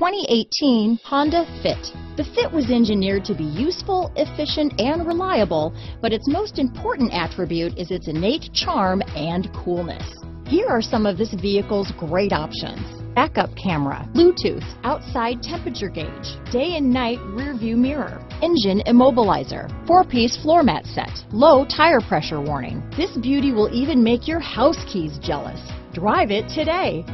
2018 Honda Fit. The Fit was engineered to be useful, efficient, and reliable, but its most important attribute is its innate charm and coolness. Here are some of this vehicle's great options. Backup camera, Bluetooth, outside temperature gauge, day and night rear view mirror, engine immobilizer, four-piece floor mat set, low tire pressure warning. This beauty will even make your house keys jealous. Drive it today.